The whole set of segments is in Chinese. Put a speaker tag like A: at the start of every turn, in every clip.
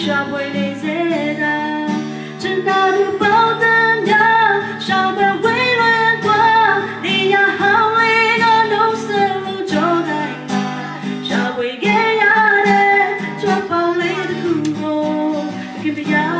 A: shall we Yeah.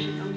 A: worship Him.